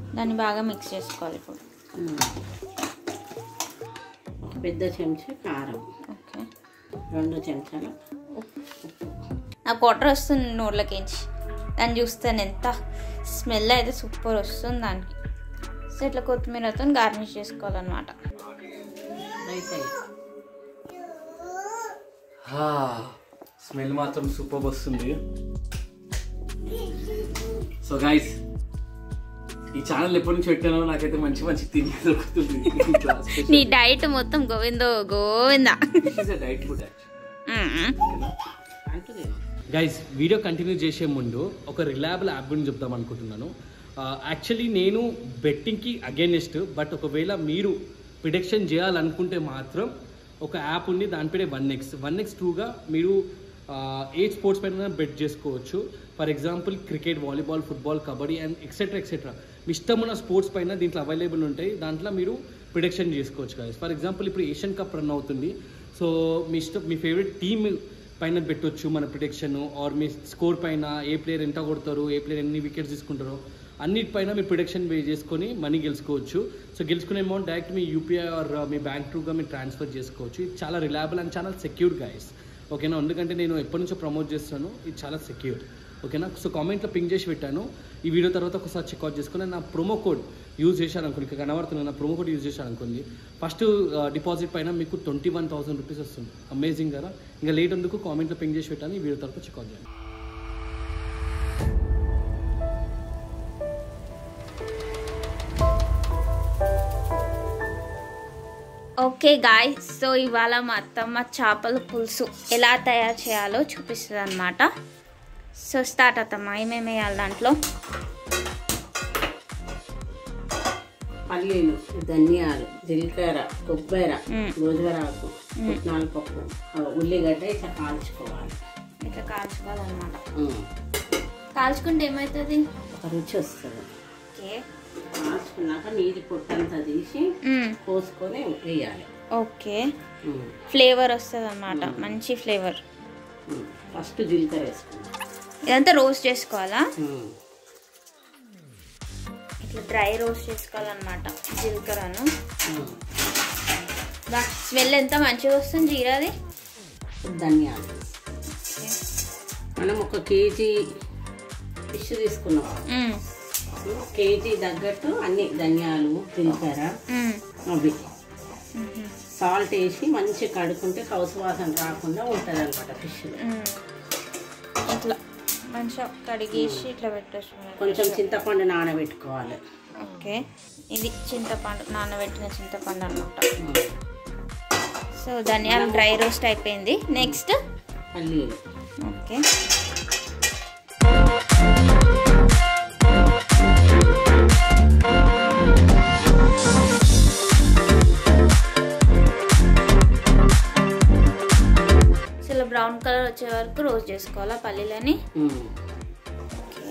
దాన్ని బాగా మిక్స్ చేసుకోవాలి ఇప్పుడు. పెద్ద చెంచా కారం. ఓకే. రెండు చెంచాల నాకు వాటర్ వస్తుంది నోట్లకించి దాన్ని చూస్తాను ఎంత స్మెల్ అయితే సూపర్ వస్తుంది దానికి. సో ఇట్లా కొత్తిమీరతో గార్నిష్ చేసుకోవాలన్నమాట. స్మెల్ మాత్రం సూపర్ వస్తుంది. సో గైస్ ఈ ఛానల్ ఎప్పటి నుంచి పెట్టానో నాకైతే మంచి మంచి తిని దొరుకుతుంది. నీ డైట్ మొత్తం గోవిందో గోవిందా? డైట్ ఫుడ్ మ్మ్. అంటుంది గైస్ వీడియో కంటిన్యూ చేసే ముందు ఒక రిలయబుల్ యాప్ గురించి చెప్దాం అనుకుంటున్నాను. యాక్చువల్లీ నేను బెట్టింగ్కి అగేనెస్ట్ బట్ ఒకవేళ మీరు ప్రిడిక్షన్ చేయాలనుకుంటే మాత్రం ఒక యాప్ ఉంది దాని పేరే వన్ ఎక్స్ వన్ ఎక్స్ టూగా మీరు ఏ స్పోర్ట్స్ పైన బెట్ చేసుకోవచ్చు. For example cricket volleyball football kabaddi and etcetera etcetera ఇష్టం ఉన్న స్పోర్ట్స్ పైన దీంట్లో అవైలబుల్ ఉంటాయి. దాంట్లో మీరు ప్రిడిక్షన్ చేసుకోవచ్చు కదా ఫర్ ఎగ్జాంపుల్ ఇప్పుడు ఏషియన్ కప్ రన్ అవుతుంది. సో మీ ఇష్టం మీ ఫేవరెట్ టీమ్ పైన పెట్టొచ్చు మన ప్రిడిక్షన్ ఆర్ మీ స్కోర్ పైన ఏ ప్లేయర్ ఎంత కొడతారు ఏ ప్లేయర్ ఎన్ని వికెట్స్ తీసుకుంటారో అన్నిటిపైన మీ ప్రిడిక్షన్ వే చేసుకొని మనీ గెలుచుకోవచ్చు. సో గెలుచుకునే అమౌంట్ డైరెక్ట్ మీ యూపీఐ ఆర్ uh, మీ బ్యాంక్ త్రూగా మీరు ట్రాన్స్ఫర్ చేసుకోవచ్చు. ఇది చాలా రిలయబుల్ అండ్ చాలా సెక్యూర్ గాయస్ ఓకేనా ఎందుకంటే నేను ఎప్పటి నుంచో ప్రమోట్ చేస్తాను ఇది చాలా సెక్యూర్ ఓకేనా? సో కామెంట్లో పింక్ చేసి పెట్టాను. ఈ వీడియో తర్వాత ఒకసారి చెక్అవుట్ చేసుకుని నా ప్రోమో కోడ్ యూజ్ చేశాను అనుకోండి ఇక్కడ కనబడుతున్న నా ప్రోమో కోడ్ యూజ్ చేశాను అనుకోండి ఫస్ట్ డిపాజిట్ పైన మీకు ట్వంటీ వన్ థౌసండ్ రూపీస్ వస్తుంది. అమేజింగ్ కదా? ఇంకా లేట్ ఎందుకు? కామెంట్లో పింక్ చేసి పెట్టాను ఈ వీడియో తర్వాత చెక్అవుట్ చేయండి. ఓకే గాయ్ సో ఇవాళ మా అత్తమ్మ చేపల పులుసు ఎలా తయారు చేయాలో చూపిస్తుంది అనమాట సో స్టార్ట్ అత్తమ్మ ఏమేమి వేయాలి దాంట్లో? పల్లీలు ధనియాలు జీలకర్ర కొబ్బరి. గోజుగరాకు పుట్నాల పప్పు ఉల్లిగడ్డ ఇట్లా కాల్చుకోవాలి. ఇట్లా కాల్చుకోవాలన్నమాట. కాల్చుకుంటే ఏమవుతుంది ఒక రుచి వస్తుంది. ఓకే. కాల్చుకున్నాక నీటి పొట్టంతా తీసి మ్మ్. పోసుకొని వేయాలి. ఓకే. ఫ్లేవర్ వస్తుంది అనమాట మంచి ఫ్లేవర్. ఫస్ట్ జీలకర్ర వేసుకుందాం. ఇదంతా రోస్ట్ చేసుకోవాలా. ఇట్లా డ్రై రోస్ట్ చేసుకోవాలన్నమాట జీలకర్రను. బా స్మెల్ ఎంత మంచిగా వస్తుంది జీరాది ధనియాలు మనం ఒక కేజీ ఫిష్ తీసుకున్నాం. కేజీ తగ్గట్టు అన్ని ధనియాలు జీలకర్ర. అవి. సాల్ట్ వేసి మంచి కడుక్కుంటే కౌసు వాసన రాకుండా ఉంటుంది అనమాట ఫిష్లో మంచిగా కడిగేసి ఇట్లా పెట్టచ్చు కొంచెం చింతపండు నానబెట్టుకోవాలి. ఓకే. ఇది చింతపండు నానబెట్టిన చింతపండు అనమాట సో ధనియాలు డ్రై రోస్ట్ అయిపోయింది. నెక్స్ట్? పల్లీలు. ఓకే. వచ్చే వరకు రోస్ట్ చేసుకోవాలా పల్లీలని. ఓకే.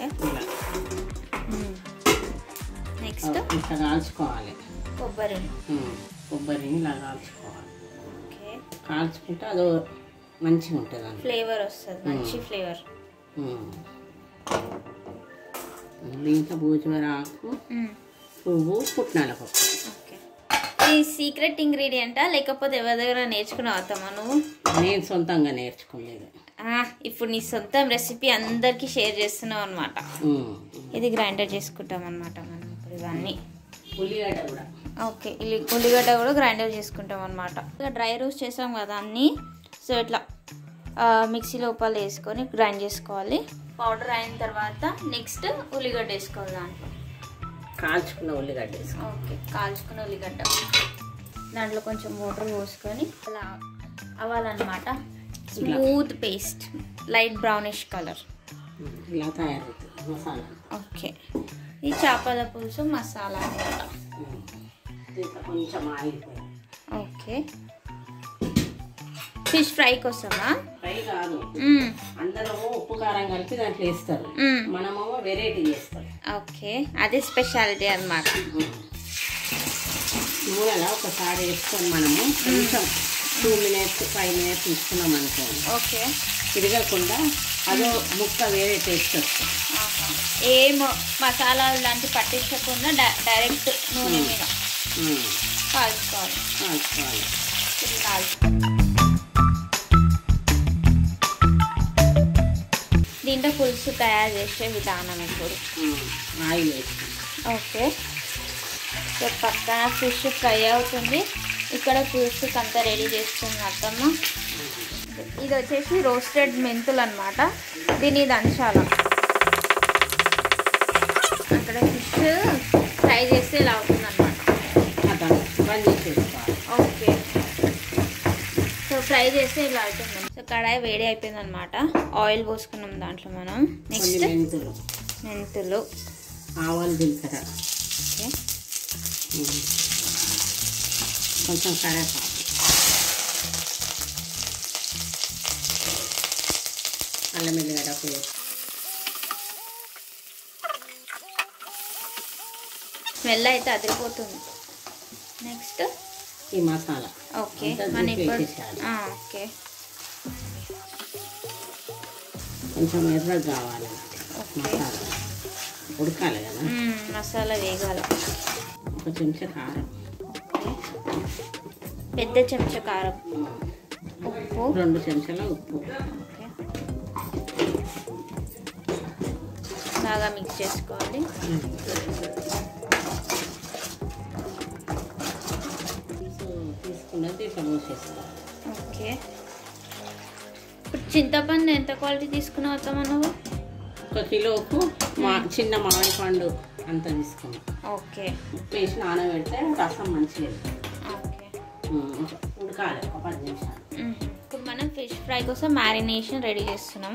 నెక్స్ట్ ఇట్లా కాల్చుకోవాలి. కొబ్బరిని ఉమ్. కొబ్బరిని ఇలా కాల్చుకోవాలి. ఓకే. కాల్చుకుంటే అదో మంచిగా ఉంటుంది ఫ్లేవర్ వస్తుంది మంచి ఫ్లేవర్ దీంట్లో బూజువరాకు పువ్వు పుట్నాల పప్పు. ఇది సీక్రెట్ ఇంగ్రీడియంటా? లేకపోతే ఎవరి దగ్గర నేర్చుకున్నావు అత్తమ్మ నువ్వు? నేను సొంతంగా నేర్చుకోలేదు ఇప్పుడు నీ సొంతం రెసిపీ అందరికీ షేర్ చేస్తున్నావు అనమాట. ఇది గ్రైండర్ చేసుకుంటాం అనమాట మనం ఇప్పుడు ఇవన్నీ. ఉల్లిగడ్డ కూడా. ఓకే ఇల్లి ఉల్లిగడ్డ కూడా గ్రైండర్ చేసుకుంటాం అనమాట ఇక డ్రై రోస్ట్ చేసాం కదా అన్నీ. సో ఇట్లా మిక్సీ లోపల వేసుకొని గ్రైండ్ చేసుకోవాలి. పౌడర్ అయిన తర్వాత నెక్స్ట్ ఉల్లిగడ్డ వేసుకోవాలి దాంట్లో. కాల్చుకున్న ఉల్లిగడ్డ ఓకే కాల్చుకున్న ఉల్లిగడ్డ. దాంట్లో కొంచెం వాటర్ పోసుకొని అలా అవ్వాలన్నమాట. Smooth paste light brownish colour. ఇలా తయారవుతుంది మసాలా. ఓకే ఈ చేపల పులుసు మసాలా అనమాట కొంచెం ఆయిల్. ఓకే ఫిష్ ఫ్రై కోసమా? ఫ్రై కాదు. మ్మ్. అందరూ ఉప్పు కారం కలిపి దాంట్లో వేస్తారు. మ్మ్. మనమేమో వెరైటీ చేస్తాం. ఓకే అదే స్పెషాలిటీ అన్నమాట. నూనెలో ఒకసారి వేసుకొని మనము కొంచెం టూ మినిట్స్ ఫైవ్ మినిట్స్ ఉంచుకున్నాం అనుకోండి ఓకే. తిరగకుండా అదో ముక్క వేరే టేస్ట్ వస్తుంది. ఏం మసాలాలు లాంటి పట్టించకుండా డైరెక్ట్ నూనె మీద. కాల్చుకోవాలి. కాల్చుకోవాలి. దీంట్లో పులుసు తయారు చేసే విధానం ఇప్పుడు. Oil okay. సో పక్కన ఫిష్ ఫ్రై అవుతుంది. ఇక్కడ పులుసుకి అంతా రెడీ చేస్తుంది అత్తమ్మ. ఇది వచ్చేసి రోస్టెడ్ మెంతులు అనమాట దీన్ని దంచాల అక్కడ ఫిష్ ఫ్రై చేస్తే ఇలా అవుతుంది అనమాట ఓకే. సో ఫ్రై చేస్తే ఇలా అవుతుంది. సో కడాయి వేడి అయిపోయింది అనమాట ఆయిల్ పోసుకున్నాం దాంట్లో మనం. నెక్స్ట్ మెంతులు. మెంతులు. ఆవాలు జీలకర్ర. ఓకే. కొంచెం కరేపాకు అల్లం ఎల్లిగడ్డ పేస్ట్ స్మెల్ అయితే అదిరిపోతుంది నెక్స్ట్ ఈ మసాలా ఓకే మన ఇప్పుడు ఓకే కొంచెం ఎర్రగా కావాలి మసాలా. ఉడకాలి కదా? మ్మ్, మసాలా వేగాల. ఒక చెంచా కారం. పెద్ద చెంచా కారం. ఉప్పు. రెండు చెంచాల ఉప్పు. బాగా మిక్స్ చేసుకోవాలి. తీసుకున్నది ఇట్లా ఓకే. ఇప్పుడు చింతపండు ఎంత క్వాలిటీ తీసుకున్నావు నువ్వు? ఒక కిలోకు మా చిన్న మామిడి పండు అంత తీసుకున్నాం ఓకే. ఉప్పు వేసి నానబెడితే రసం మంచిగా ఉడకాలి ఒక పది నిమిషాలు. ఇప్పుడు మనం ఫిష్ ఫ్రై కోసం మ్యారినేషన్ రెడీ చేస్తున్నాం.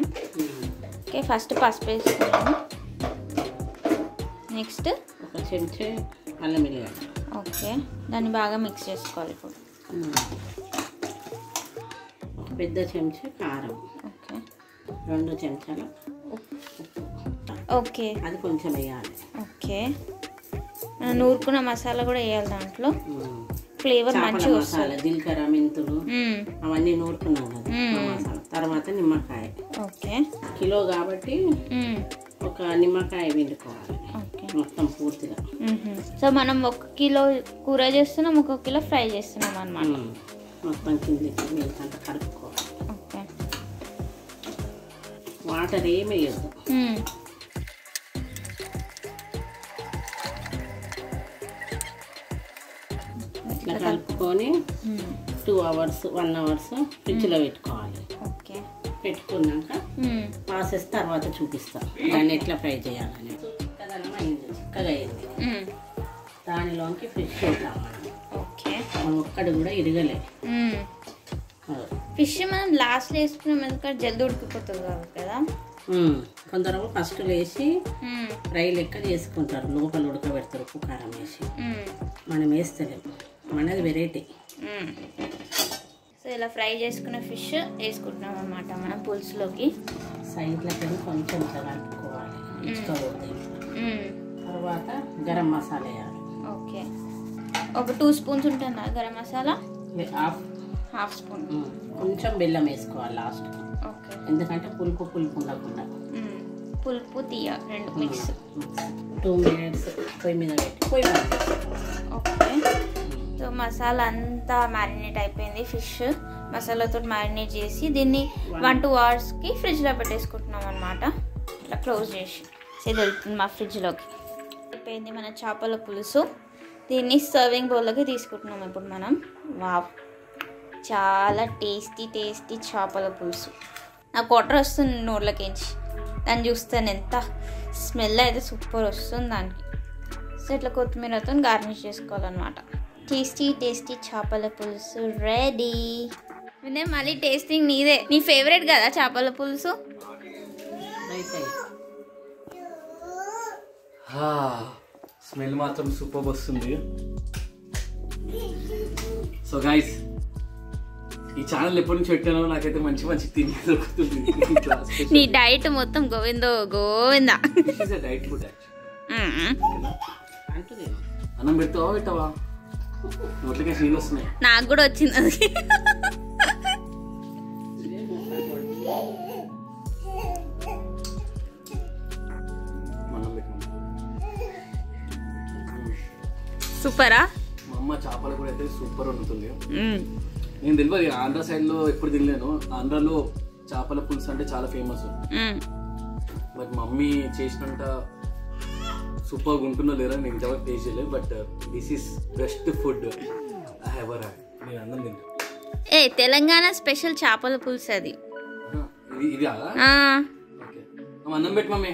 ఓకే ఫస్ట్ పసుపు వేసుకున్నాము నెక్స్ట్? ఒక చెంచా అల్లం ఎల్లిగడ్డ ఓకే దాన్ని బాగా మిక్స్ చేసుకోవాలి ఇప్పుడు. పెద్ద చెంచా కారం. ఓకే. రెండు చెంచాల ఓకే. అది కొంచెం వేయాలి. ఓకే. మనం నూరుకున్న మసాలా కూడా వేయాలి దాంట్లో. ఫ్లేవర్ మంచిగా వస్తుంది. జీలకర్ర మెంతులు. అవన్నీ నూరుకున్నాం కదా తర్వాత నిమ్మకాయ. ఓకే. కిలో కాబట్టి. ఒక నిమ్మకాయ పిండుకోవాలి. మొత్తం పూర్తిగా. సో మనం ఒక కిలో కూర చేస్తున్నాం ఒక కిలో ఫ్రై చేస్తున్నాం అనమాట. మొత్తం కిందికి మీకంత కలుపుకోవాలి. ఓకే. వాటర్ ఏమి వేయద్దు మ్మ్. టూ అవర్స్ వన్ అవర్స్ ఫ్రిడ్జ్లో పెట్టుకోవాలి ఓకే పెట్టుకున్నాక. ప్రాసెస్ తర్వాత చూపిస్తాం దాన్ని ఎట్లా ఫ్రై చేయాలని చిక్కదనం అయింది చిక్కగా అయింది. దానిలోకి ఫ్రిష్ వేద్దాం మనం ఓకే ఒక్కడు కూడా ఇరగలే. ఫిష్ మనం లాస్ట్లో వేసుకున్నాం ఎందుకంటే జల్దీ ఉడికిపోతుంది కదా. కొందరు ఫస్ట్ వేసి. ఫ్రై లెక్క చేసుకుంటారు లోపల ఉడకబెడతారు ఉప్పు కారం వేసి. మనం వేస్తలేము మనది వెరైటీ. సో ఇలా ఫ్రై చేసుకున్న ఫిష్ వేసుకుంటున్నాం అనమాట మనం పులుసులోకి. సైడ్లకి కొంచెం కలుపుకోవాలి. తర్వాత గరం మసాలా వేయాలి. ఓకే. ఒక టూ స్పూన్స్ ఉంటుందా garam masala? Half. Half spoon. కొంచెం బెల్లం వేసుకోవాలి లాస్ట్ ఓకే. ఎందుకంటే పులుపు పులుపు ఉండకుండా. పులుపు తీయ రెండు మిక్స్ టూ మినిట్స్ పొయ్యి మీద పెట్టి పొయ్యి. ఓకే. సో మసాలా అంతా మ్యారినేట్ అయిపోయింది ఫిష్ మసాలాతో మ్యారినేట్ చేసి దీన్ని వన్ టూ అవర్స్కి ఫ్రిడ్జ్లో పెట్టేసుకుంటున్నాం అనమాట ఇట్లా క్లోజ్ చేసి ఇది వెళ్తుంది మా ఫ్రిడ్జ్లోకి అయిపోయింది మన చేపల పులుసు. దీన్ని సర్వింగ్ బౌల్లోకి తీసుకుంటున్నాం ఇప్పుడు మనం. వావ్ చాలా టేస్టీ టేస్టీ చేపల పులుసు. నాకు వాటర్ వస్తుంది నోట్లకించి. దాన్ని చూస్తాను ఎంత. స్మెల్ అయితే సూపర్ వస్తుంది దానికి. సో ఇట్లా కొత్తిమీరతో గార్నిష్ చేసుకోవాలన్నమాట. టేస్టీ టేస్టీ చేపల పులుసు. రెడీ వినే మళ్ళీ టేస్టింగ్ నీదే. నీ ఫేవరెట్ కదా చేపల పులుసు? స్మెల్ మాత్రం సూపర్ వస్తుంది. సో గైస్ ఈ ఛానల్ ఎప్పటి నుంచి పెట్టానో నాకైతే మంచి మంచి తిని దొరుకుతుంది. నీ డైట్ మొత్తం గోవిందో గోవిందా. Diet food. అంటుంది అన్నం పెడతావా పెట్టవా? నాకు కూడా వచ్చింది అది. సూపరా? మా అమ్మ చేపల కూడా అయితే సూపర్ ఉంటుంది నేను తెలియదు ఆంధ్ర సైడ్లో ఎప్పుడు తినలేను. ఆంధ్రలో చేపల పులుసు అంటే చాలా ఫేమస్ బట్ మమ్మీ చేసినంత సూపర్గా ఉంటుందో లేదో నేను ఇంతవరకు టేస్ట్ చేయలేదు but this is best food I ever had నేను అన్నం తింటా ఏ తెలంగాణ స్పెషల్ చేపల పులుసు అది. ఇది ఇది ఆ, ఓకే అన్నం పెట్టి మమ్మీ.